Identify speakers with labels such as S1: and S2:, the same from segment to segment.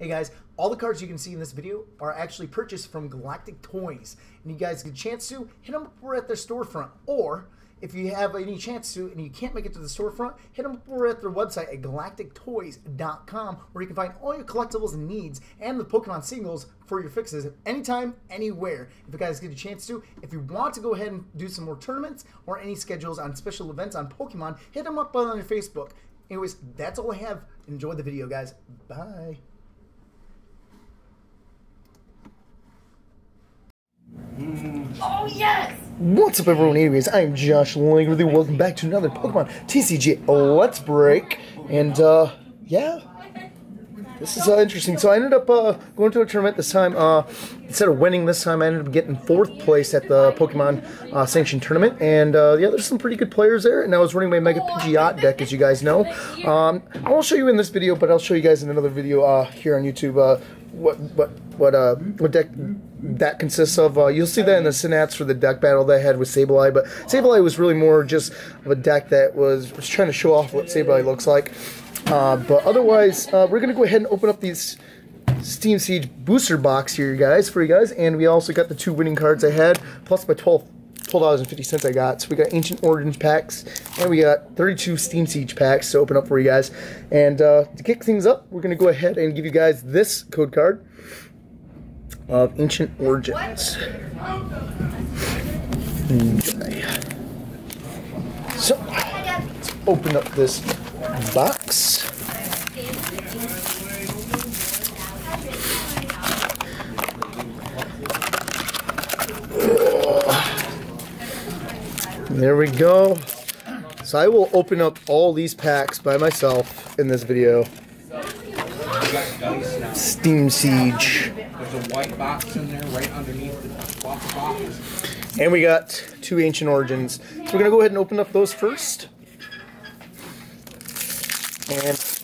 S1: Hey guys, all the cards you can see in this video are actually purchased from Galactic Toys. And you guys get a chance to, hit them up over at their storefront. Or, if you have any chance to and you can't make it to the storefront, hit them up over at their website at galactictoys.com where you can find all your collectibles and needs and the Pokemon singles for your fixes anytime, anywhere. If you guys get a chance to, if you want to go ahead and do some more tournaments or any schedules on special events on Pokemon, hit them up on their Facebook. Anyways, that's all I have. Enjoy the video, guys. Bye.
S2: Oh yes!
S1: What's up, everyone? Anyways, I'm Josh Langworthy. Welcome back to another Pokemon TCG Let's Break. And, uh, yeah. This is uh, interesting. So I ended up uh, going to a tournament this time. Uh, instead of winning this time, I ended up getting fourth place at the Pokemon uh, Sanctioned Tournament. And uh, yeah, there's some pretty good players there. And I was running my Mega Pidgeot deck, as you guys know. Um, I won't show you in this video, but I'll show you guys in another video uh, here on YouTube uh, what what what uh what deck that consists of. Uh, you'll see that in the synapse for the deck battle that I had with Sableye, but Sableye was really more just of a deck that was, was trying to show off what Sableye looks like. Uh, but otherwise, uh, we're gonna go ahead and open up these Steam Siege booster box here, guys, for you guys, and we also got the two winning cards I had, plus my 12 $12.50 I got. So we got Ancient Origins packs, and we got 32 Steam Siege packs to open up for you guys. And uh, to kick things up, we're going to go ahead and give you guys this code card of Ancient Origins. Okay. So, let's open up this box. There we go. So I will open up all these packs by myself in this video. Steam Siege.
S3: There's a white box in there right underneath the box. box.
S1: And we got two Ancient Origins. So we're going to go ahead and open up those first. And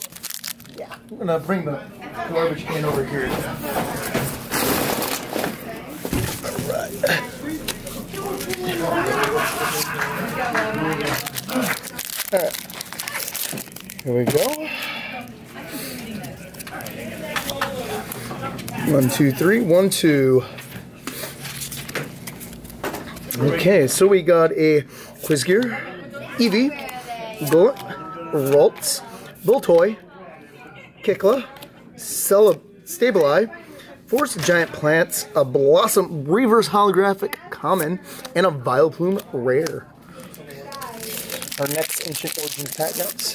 S1: yeah, I'm going to bring the garbage can over here. Alright. Here we go. One, two, three. One, two. Okay, so we got a Quizgear, Eevee, Bullet, Ralts, Voltoy, Kikla, Cele- Stabili, Force Giant Plants, a Blossom Reverse Holographic Common, and a Vileplume Rare. Our next Ancient Origins pack nuts.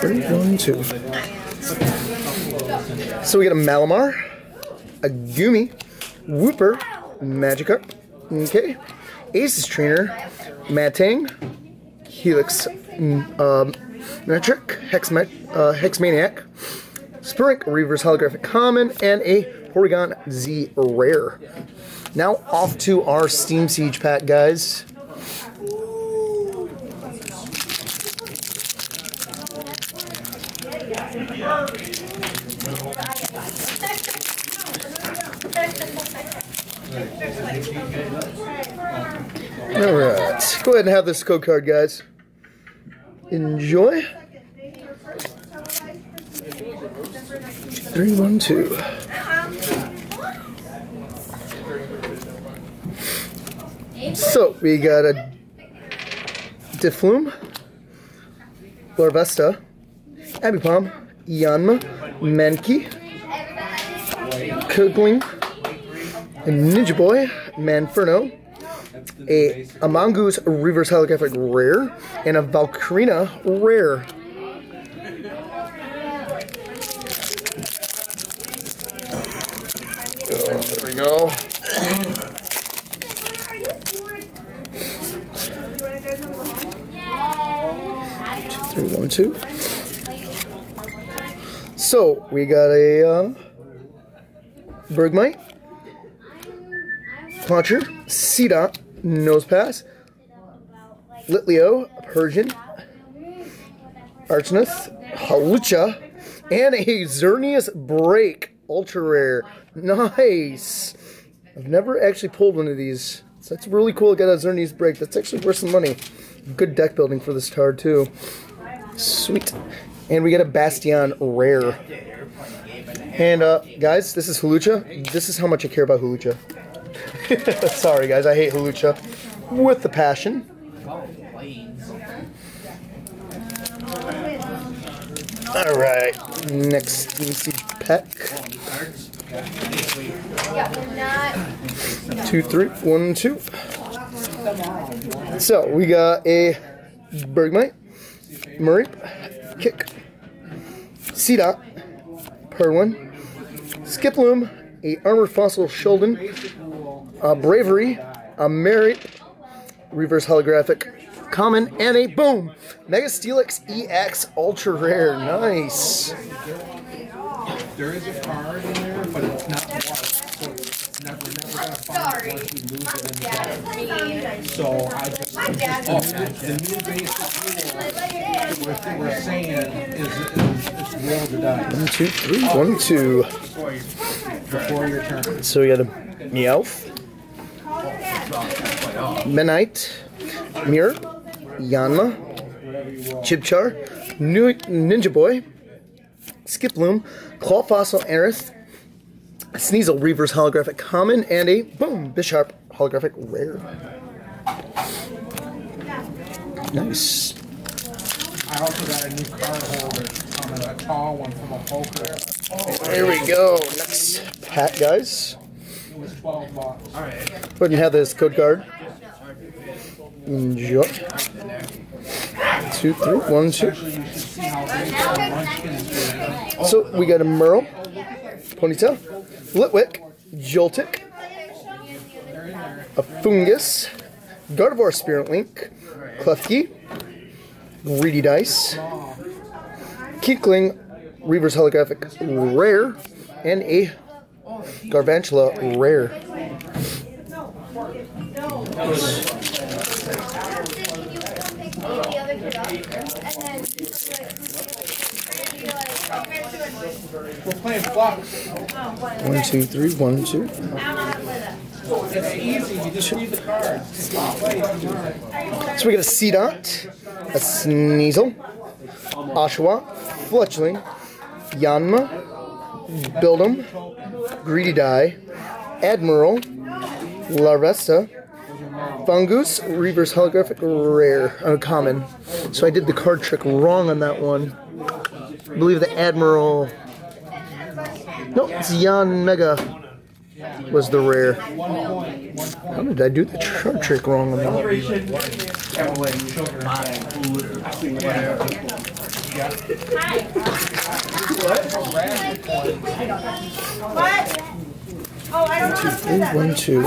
S1: Three, one, two. So we got a Malamar, a Goomy, Wooper, Magikarp, okay, Aces Trainer, Matang, Helix, um, Metric, Hex, uh, Hexmaniac, Sprink, Reverse Holographic Common, and a Porygon Z Rare. Now off to our Steam Siege pack, guys. Alright, go ahead and have this code card, guys. Enjoy. Three, one, two. So, we got a Difflume, Larvesta, Ambipom, Yanma, Mankey, Kirkling, a Ninja Boy, Monferno, a, a Mongoose Reverse Holographic Rare, and a Valkyrina Rare. One, two. So, we got a uh, Bergmite, Clauncher, Seedot, Nosepass, Litleo, Persian, Archnith, Hawlucha, and a Xerneas Break, ultra rare. Nice. I've never actually pulled one of these. So that's really cool. I got a Xerneas Break. That's actually worth some money. Good deck building for this card too. Sweet. And we get a Bastion rare. And uh, guys, this is Hawlucha. This is how much I care about Hawlucha. Sorry guys, I hate Hawlucha with the passion. All right, next message pack. Two, three, one, two. So we got a Bergmite, Murray, Kick, Seedot, Perwin, Skiploom, a Armored Fossil Shieldon, Bravery, a Merit, Reverse Holographic, Common, and a Boom! Mega Steelix EX Ultra Rare. Nice.
S3: There is a card in there, but it's not never, never gonna find
S2: Sorry.
S3: it once you lose it in the
S2: Dad
S3: deck.
S2: is me.
S3: So I just,
S2: My dad
S3: oh,
S2: is
S3: the new basic rule that we're, we're saying is, is, is roll the dice
S1: One, two, three, one, two.
S3: before your turn.
S1: So we got a Meowth, Menite, Mirror, Yanma, Chimchar, New Ninja Boy, Skiploom, Claw Fossil Anorith, Sneasel Reverse Holographic Common, and a Boom Bisharp Holographic Rare. Nice.
S3: I also got a new card holder coming, a tall one from a poker.
S1: There we go. Next pack, guys.
S3: It was twelve bucks.
S1: Go ahead and have this code card. Enjoy. Two, three, one, two.
S3: Actually, you should see how big the munchkin is doing.
S1: So we got a Merle, Ponytail, Litwick, Joltik, a Fungus, Gardevoir Spirit Link, Klefki, Greedy Dice, Kinkling, Reverse Holographic Rare, and a Galvantula Rare.
S3: We're playing flux.
S1: One, two, three, one, two.
S3: It's easy, just read the cards.
S1: So we got a Seedot, a Sneasel, Oshawa, Fletchling, Yanma, Build'em, Greedy Die, Admiral, Laressa, Fungus, Reverse Holographic Rare, uncommon. So I did the card trick wrong on that one. I believe the Admiral. No, it's Yanmega was the rare.
S3: One point, one point.
S1: How did I do the card trick wrong on that one?
S2: What? Oh, I don't know how to play that.
S1: One, two.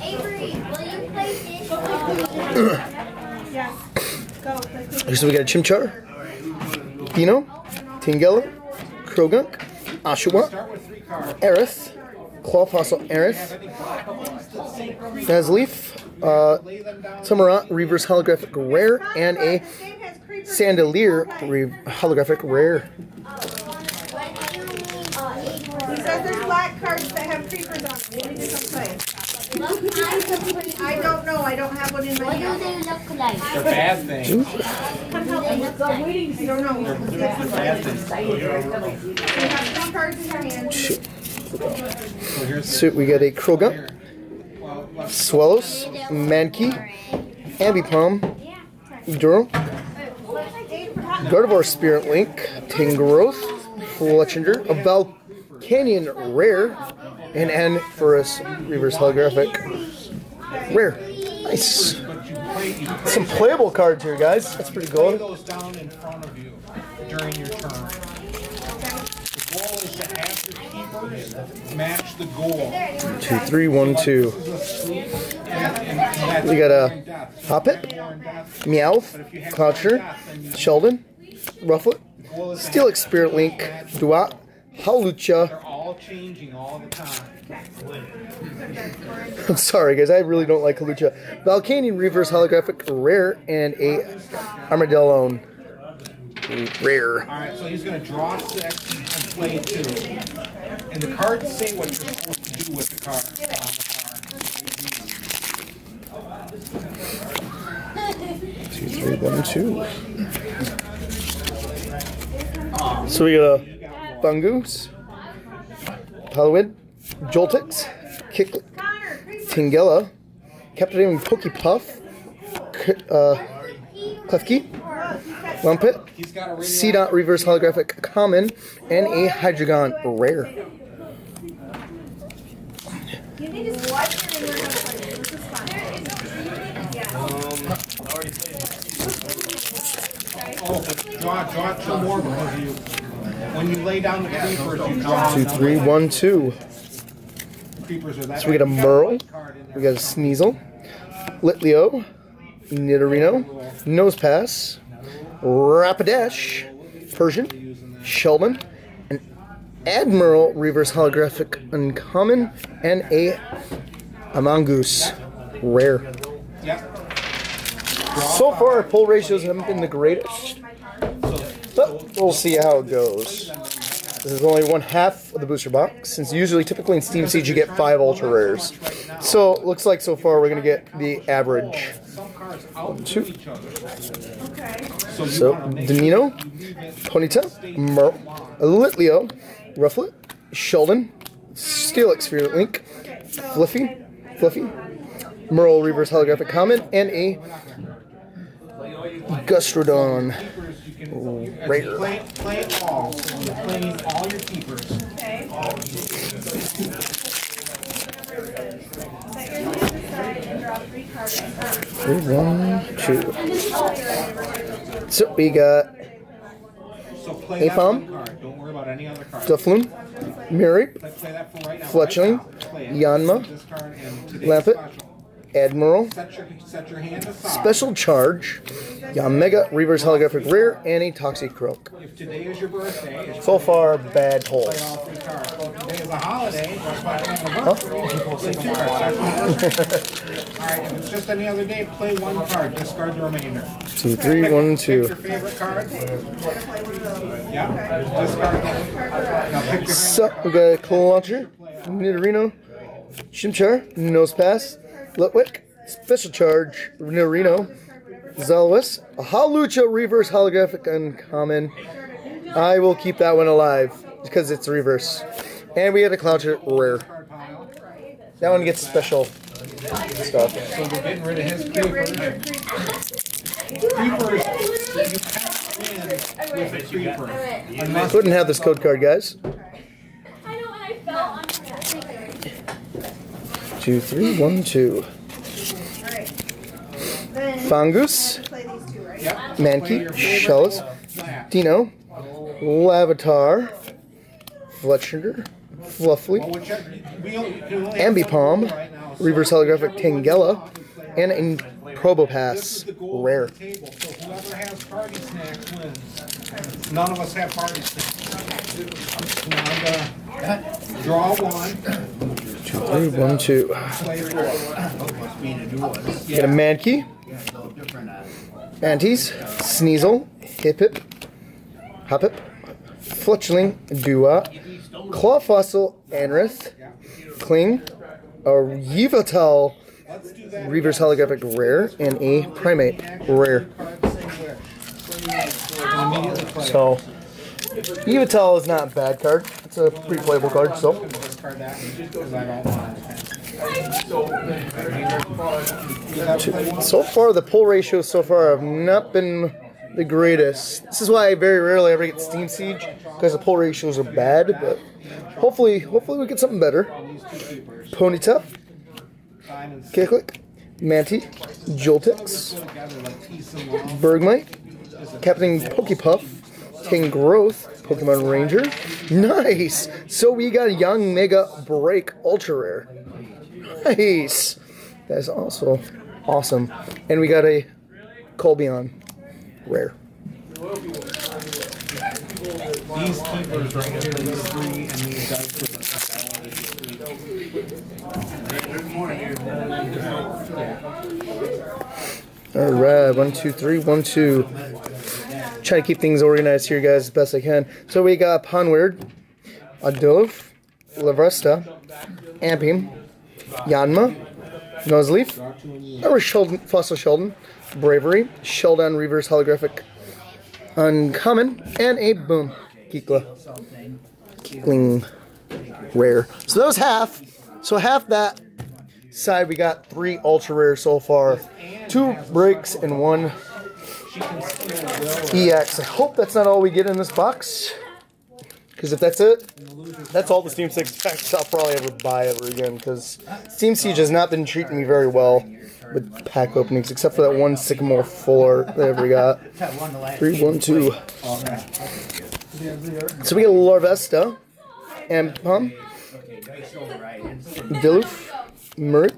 S4: Avery, will you play this?
S2: Yes. Go.
S1: So we got a Chimchar, Dino,
S3: Tangela, Croagunk, cards.
S1: Aerith, Claw Fossil Anorith, Nuzleaf, uh. Samurott Reverse Holographic Rare, and a. Sandalier Holographic Rare.
S2: He says there's black cards that have creepers on them. We need to come play. I don't know. I don't have one in my
S4: What do
S2: hand.
S4: they look like?
S3: The bad thing.
S2: Come help me. I don't know.
S3: Bad thing.
S2: You have three cards in your hand.
S3: So here's
S1: So we got a Croagunk,
S3: well, let's
S1: Mankey, Ambipom, Duro, Gardevoir Spirit Link, Tangrowth, Fletchinder, a Volcanion Rare, and N for us Reverse Holographic Rare. Nice.
S3: but you play, you play
S1: Some playable cards here, guys. That's pretty
S3: cool.
S1: good.
S3: down in front of you during your turn. The goal is to have your keepers match the goal.
S1: Two, three, one, two. We got a Hoppip, Meowth, Cloucher, Shieldon, Rufflet, Steelix Spirit Link, Duat,
S3: They're all changing all the time.
S1: I'm sorry, guys. I really don't like Hawlucha. Volcanion Reverse Holographic Rare and a Armadillo Rare.
S3: Alright, so he's gonna draw six and play two. And the cards say what you're supposed to do with the card. On the card.
S1: three, one, two. So we got a Bungoose, Hollywood, Joltix, Kick, Tangela, Captivating Pokepuff, K- uh, Lumpet,
S3: He's got a radio.
S1: Seedot reverse holographic common, and a Hydreigon rare.
S2: Yeah.
S3: Oh, draw, draw more when you lay down the creepers, you draw.
S1: Two, three, one, two.
S3: Creepers are that.
S1: So we got a
S3: you
S1: Merle,
S3: one card in there.
S1: we got a Sneasel, Litleo, Nidorino, Nose Pass, Rapidash, Persian, Shieldon, an Admiral reverse holographic uncommon, and a Amongoose rare. So far, our pull ratios haven't been the greatest, but we'll see how it goes. This is only one half of the booster box, since usually, typically in Steam Siege, you get five ultra rares. So, looks like so far we're gonna get the average. Two.
S3: So
S1: Domino, Ponyta, Mer, Litleo, Rufflet, Shieldon, Steelix Sphere Link, Fluffy, Fluffy, Merle Reverse Holographic Common, and a Gastrodon.
S3: Keepers, you as you play, play it all, so you're playing all your keepers.
S2: Okay. Set your hand aside and draw three cards.
S1: Three, one, two. So we got
S3: So play
S1: Apom.
S3: one card, don't worry about any other cards.
S1: Drifloon, Mirip,
S3: Play, play that for right.
S1: Fletchling. Yanma,
S3: and
S1: Lampet. Admiral,
S3: Set your, set your.
S1: Special Charge, Yanmega Reverse Holographic Rare, and a Toxicroak.
S3: If today is your birthday,
S1: So far, bad
S3: play
S1: pulls.
S3: all three cards. Well, if today is a holiday, just like anniversary, play two cards. All right, if it's just any other day, play one card, discard the remainder.
S1: Two, three, one,
S3: Pick your
S1: two.
S3: favorite card. Yeah, discard them. Now pick your
S1: So we got a Claw Launcher, Nidorino, Chimchar, Nose Pass, Litwick, Special Charge, Nidorino, Zalwis, a Hawlucha Reverse Holographic Uncommon. I will keep that one alive because it's reverse. And we had a Cloucher Rare. That one gets special stuff.
S3: So we're getting rid of his creepers. Creepers, you have to win with a creeper.
S1: Couldn't have this code card, guys.
S4: I know when I fell on
S1: Two, three, one, two.
S3: Yep.
S1: Mankey, Shellis, Dino, Lavatar, Fletcher, Fluffly,
S3: so
S1: Reverse Holographic Tangela, and
S3: This
S1: Probopass. Rare.
S3: None of us have party snacks. Draw one,
S1: three, one, two. Get a Mankey, Mantis, Sneasel, Hippip, Hoppip, Fletchling, Dua, Claw Fossil, Anrith, Kling, a Yveltal. Reverse Holographic Rare, and a Primate Rare. So, Yveltal is not a bad card. It's a pretty playable card, so.
S3: Discard that, because I don't want it.
S1: So far, the pull ratios so far have not been the greatest. This is why I very rarely ever get Steam Siege because the pull ratios are bad. But hopefully, hopefully we get something better. Ponyta,
S3: Diamonds
S1: Kicklick, Manti, Joltix,
S3: together like peace and love.
S1: Bergmite, Captain Pokepuff, King Growth, Pokemon Ranger. Nice. So we got a Yanmega Break Ultra Rare. Nice. That is also awesome. And we got a Colbion Rare.
S3: These keepers right here, these three, and these guys
S1: All right, one, two, three, one, two. Try to keep things organized here, guys, as best I can. So we got Ponweird, Adolf, Larvesta, Ampim, Yanma, Nuzleaf, Shieldon, Fossil Shieldon, Bravery, Shieldon Reverse Holographic Uncommon, and a Boom Geekla. Geekling Rare. So that was half. So half that side, we got three ultra rare so far. Two breaks and one EX. I hope that's not all we get in this box. Because if that's it, that's all the Steam Siege packs I'll probably ever buy ever again. Because Steam Siege has not been treating me very well with pack openings, except for that one Sycamore full art that I ever got. Three, one, two. So we get Larvesta, and Diluf, Murit,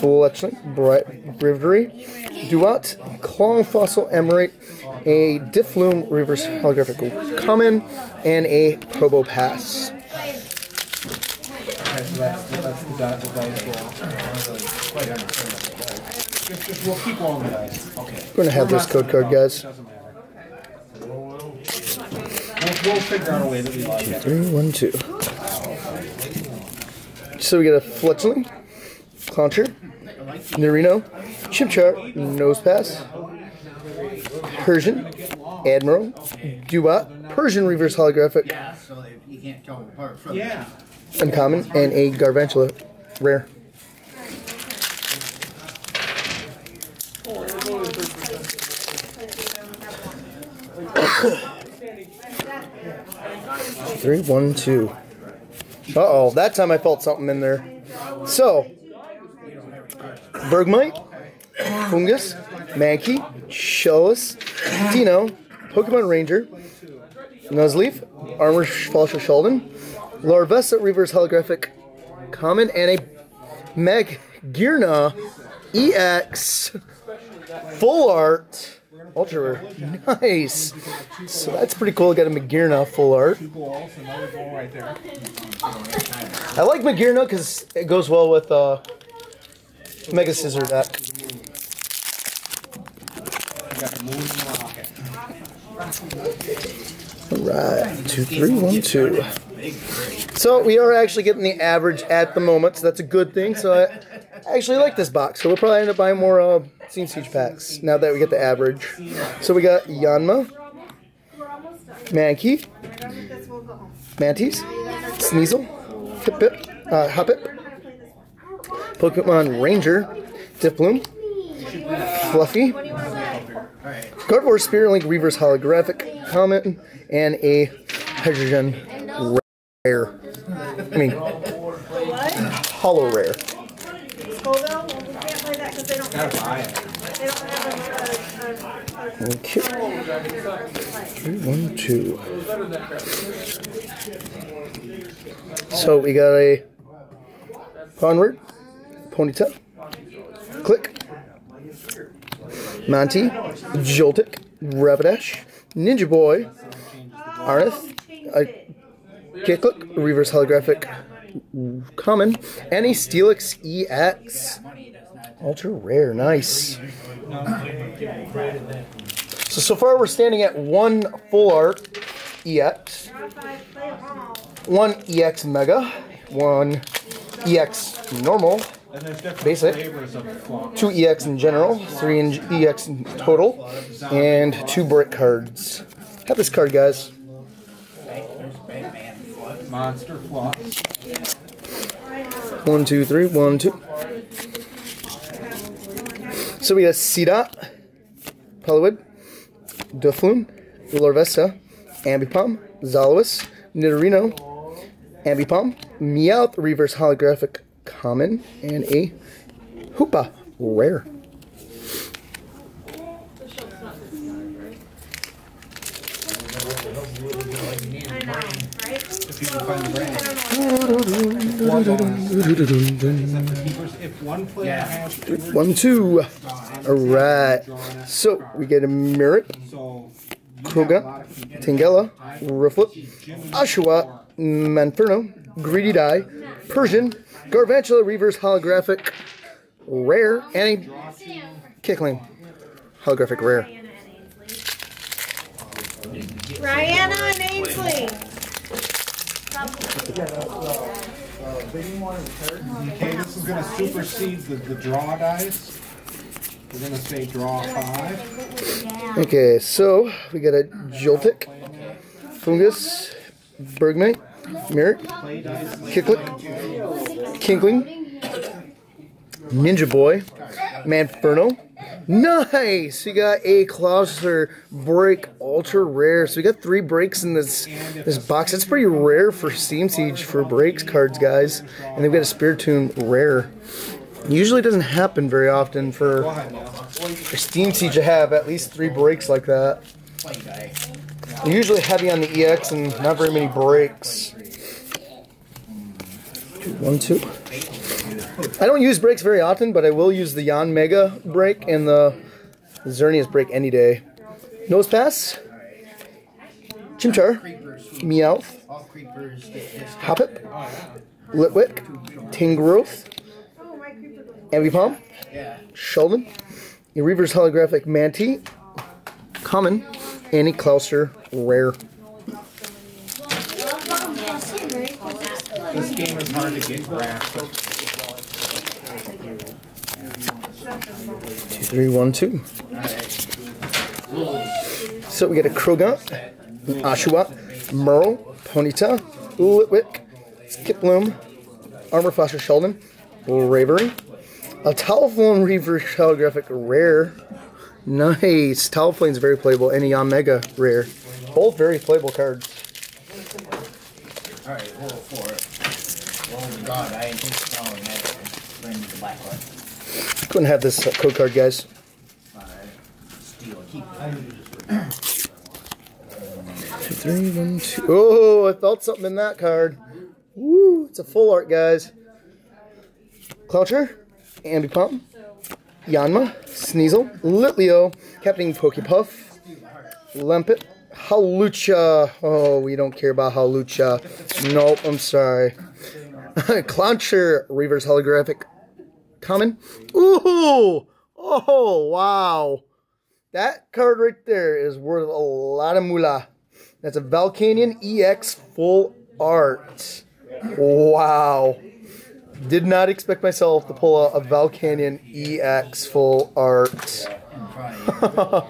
S1: Fletchling, Bright, Bravery, Duat, Claw Fossil Emirate, a Drifloon Reverse Holographic Common, and a Probopass.
S3: Okay, so that's, that's the the dice roll. Just, just, we'll keep rolling the dice. Okay.
S1: We're gonna have this code card, guys.
S3: We'll, we'll figure out a way that we like it.
S1: Three, one, two. So we got a Fletchling, Clauncher, Nerino, Chimchar, Nose Pass, Persian, Admiral, Duat, Persian Reverse Holographic. Uncommon, and a Galvantula Rare. Three, one, two. Uh oh, that time I felt something in there. So, Bergmite, Fungus, Mankey, Shellis, Dino, Pokemon Ranger, Nuzleaf, Armor Falsha Shieldon, Larvesta Reverse Holographic Common, and a Meg Gearna EX Full Art Ultra Rare. Nice. So that's pretty cool. Got a Magearna Full Art.
S3: Right.
S1: I like Magearna because it goes well with uh, Mega Scizor deck.
S3: Rocket.
S1: Alright, two, three, one, two. So we are actually getting the average at the moment, so that's a good thing. So I actually like this box. So we'll probably end up buying more uh, Steam Siege packs now that we get the average. So we got Yanma, Mankey. Mantis, Sneasel, Pip Pip, uh, Hoppip, Pokemon Ranger, Diploom, Fluffy, Gardevoir Spirit Link Reverse Holographic Comet, and a Hydrogen Rare. I mean, Hollow Rare. Okay. One, two. So we got a Onward, Ponyta, Click, Monty, Joltik, Rapidash, Ninja Boy, Arnith, a Kicklick, Reverse Holographic Common, and a Steelix EX. Ultra rare, nice. So, so far we're standing at one full art EX, one EX Mega, one EX Normal, Basic. two EX in general, three in EX in total, and two brick cards. Have this card, guys.
S3: Monster flux.
S1: One, two, three, one, two. So we got Seedot, Poliwhid, Drifloon, Larvesta, Ambipom, Zalawis, Nidorino, Ambipom, Meowth Reverse Holographic Common, and a Hoopa Rare.
S3: If you can find the brand. One bonus. If one player has two,
S1: One, two. Alright. So we get a Merit,
S3: so. you have
S1: Kroga,
S3: lot of people.
S1: Tangela, Rufflet, Ashua, Monferno, Greedy Die, Persian, Galvantula Reverse Holographic Rare, and a Kickling Holographic Rare.
S2: Rihanna and Ainsley.
S3: Okay, this is gonna supersede the, the draw dice. We're gonna say draw five.
S1: Okay, so we got a Joltik, Fungus, Bergmite, Merrick, Kicklick, Kinkling, Ninja Boy, Monferno. Nice! We got a Clouser break ultra rare. So we got three breaks in this this box. That's pretty rare for Steam Siege for breaks cards, guys. And they've got a Spear Spiritomb rare. Usually doesn't happen very often for, for Steam Siege to have at least three breaks like that. They're usually heavy on the EX and not very many breaks. Two, one, two. I don't use brakes very often, but I will use the Yanmega brake and the Xerneas brake any day. Nose pass. Chimchar. Meowth. Hoppip. Litwick.
S2: Tangrowth.
S1: Ambipom. Shieldon. A Reverse Holographic Manti. Common. Annie Clouser. Rare.
S3: This game is hard to get grasp.
S1: Three, one, two. So we get a Krogan, Ashua, Merle, Ponyta, Litwick, Skiploom, Armor Foster Shieldon, Bravery, a Talflone Reaver Telegraphic Rare. Nice. Talflane's very playable, and a Omega Rare. Both very playable cards.
S5: All right, roll for it. Oh God, I ain't just throwing that. Bring me the black one.
S1: Couldn't have this uh, code card, guys. Two, three, one, two. Oh, I felt something in that card. Woo, it's a full art, guys. Cloucher, Ambipomp, Yanma, Sneasel, Litleo, Captain Pokepuff, Lempet, Hawlucha. Oh, we don't care about Hawlucha. Nope, I'm sorry. Cloucher, Reverse Holographic Common. Ooh! Oh, wow. That card right there is worth a lot of moolah. That's a Volcanion EX full art. Wow. Did not expect myself to pull out a Volcanion EX full art.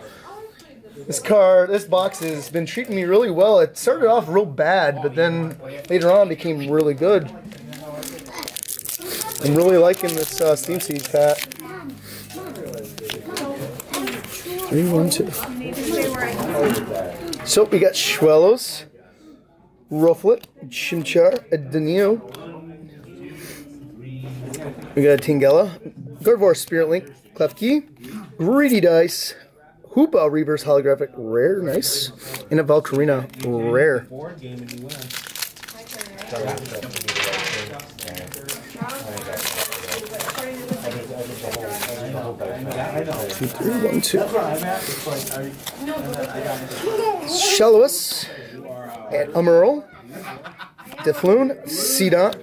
S1: this card, this box has been treating me really well. It started off real bad, but then later on became really good. I'm really liking this uh, Steam Siege pack. Three, one, two. So we got Schwellos, Rufflet, Chimchar, Danio. We got a Tangela, Gardevoir Spirit Link, Klefki, Greedy Dice, Hoopa Reverse Holographic Rare, nice, and a Valkyrina Rare
S3: and you win.
S1: Two, three, one, two. Shallows, and Emerald, Drifloon, Seedot,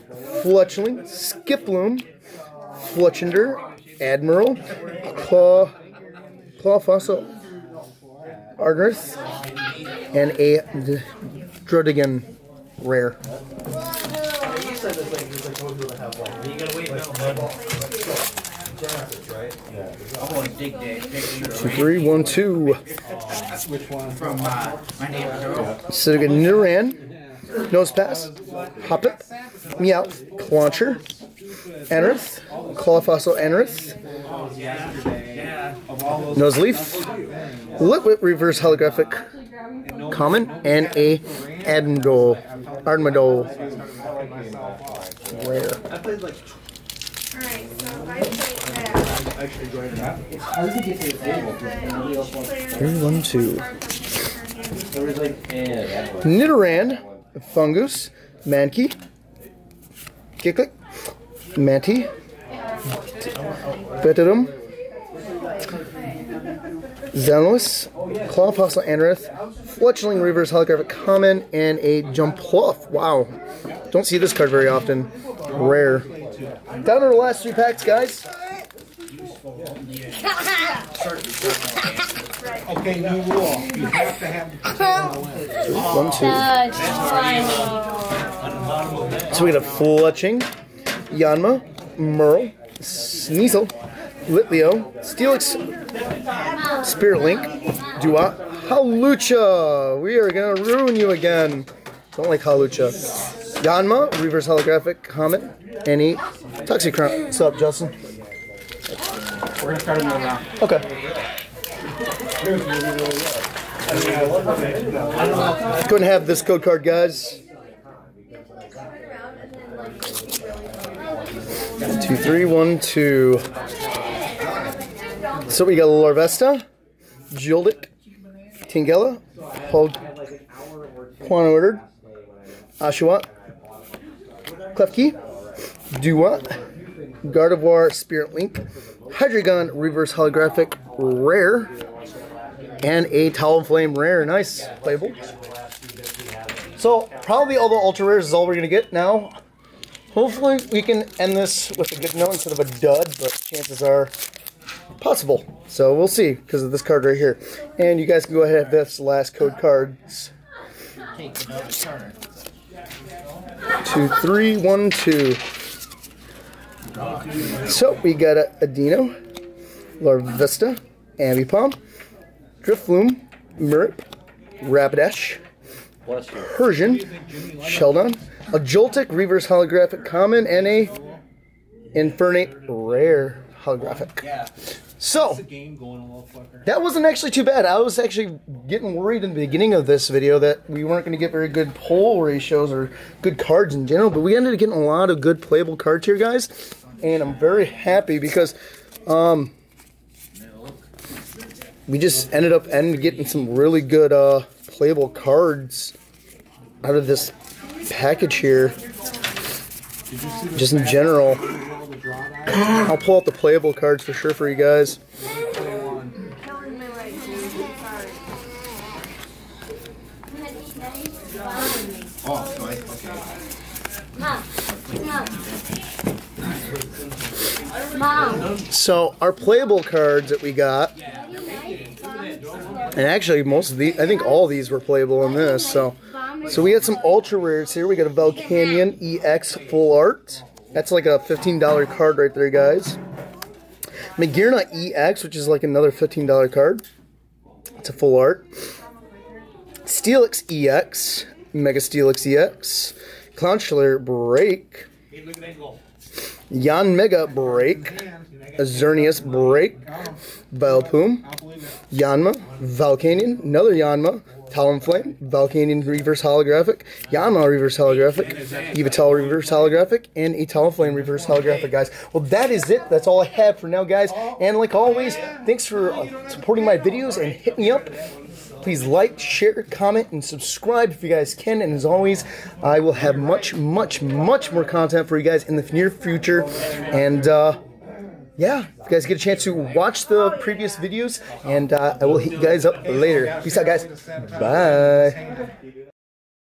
S1: Fletchling, Skiploom, Fletchinder, Admiral, Claw, Claw Fossil, Argnarth, and a D- Drodigan rare.
S5: I'm gonna dig that picture
S1: Two, three, one, two.
S3: Which one?
S5: from uh, my neighbor's girl.
S1: So we got Nidoran, Nose Pass, Hoppip, Meowth, Launcher, Anorith, Claw Fossil Anorith,
S3: Of all those.
S1: Nuzleaf, Litwit Reverse Holographic Common, and a Admidol, Armadol Rare.
S2: Alright, so if I take that.
S1: Three, one, two. Nidoran, Fungus, Mankey, Kicklick, Manti, Betadum, Xanolus, Claw Fossil Anorith, Fletchling Reverse Holographic Common, and a Jumpluff. Wow. Don't see this card very often. Rare. Down to the last three packs, guys.
S3: Okay, new rule. You have to have the potato.
S1: One, two. So we got a Fletching, Yanma, Merle, Sneasel, Litleo, Steelix, Spirit Link, Dua, Hawlucha. We are gonna ruin you again. Don't like Hawlucha. Yanma, Reverse Holographic, Comet, Any, Toxicrown. What's up, Justin?
S3: We're gonna start another round.
S1: Okay. And have this code card, guys. Two, three, one, two. So we got Larvesta, Joltik, Tangela, Hog, Quan Ordered, Oshawott, Klefki, Duat, Gardevoir Spirit Link, Hydreigon Reverse Holographic Rare, and a Talonflame Rare. Nice, playable. So, probably all the Ultra Rares is all we're going to get now. Hopefully, we can end this with a good note instead of a dud, but chances are possible. So, we'll see because of this card right here. And you guys can go ahead and have this last code cards. Two, three, one, two. So we got a Adino, Larvesta, Ambipom, Drifloon, Murip, Rapidash, Persian, Shieldon, a Joltik Reverse Holographic Common, and a Infernape Rare Holographic. So, that wasn't actually too bad. I was actually getting worried in the beginning of this video that we weren't going to get very good pull ratios or good cards in general, but we ended up getting a lot of good playable cards here, guys. And I'm very happy because um, we just ended up ended getting some really good uh, playable cards out of this package here. Just in general. I'll pull out the playable cards for sure for you guys.
S5: Oh, do I? Okay.
S4: Mom. Mom.
S1: So our playable cards that we got, and actually most of the, I think all these were playable in this. So, so we got some ultra rares here. We got a Volcanion EX full art. That's like a $15 card right there, guys. Magearna EX, which is like another $15 card. It's a full art. Steelix EX, Mega Steelix EX, Clownschiller Break, Yanmega Break, Azernius Break, Vileplume, Yanma, Volcanion, another Yanma, Talonflame, Volcanion Reverse Holographic, Yanma Reverse Holographic, Yveltal Reverse Holographic, and a Talonflame Reverse Holographic, guys. Well, that is it. That's all I have for now, guys. And like always, thanks for supporting my videos and hit me up. Please like, share, comment, and subscribe if you guys can. And as always, I will have much, much, much more content for you guys in the near future. And uh, yeah, if you guys get a chance to watch the previous videos, and uh, I will hit you guys up later. Peace out, guys. Bye.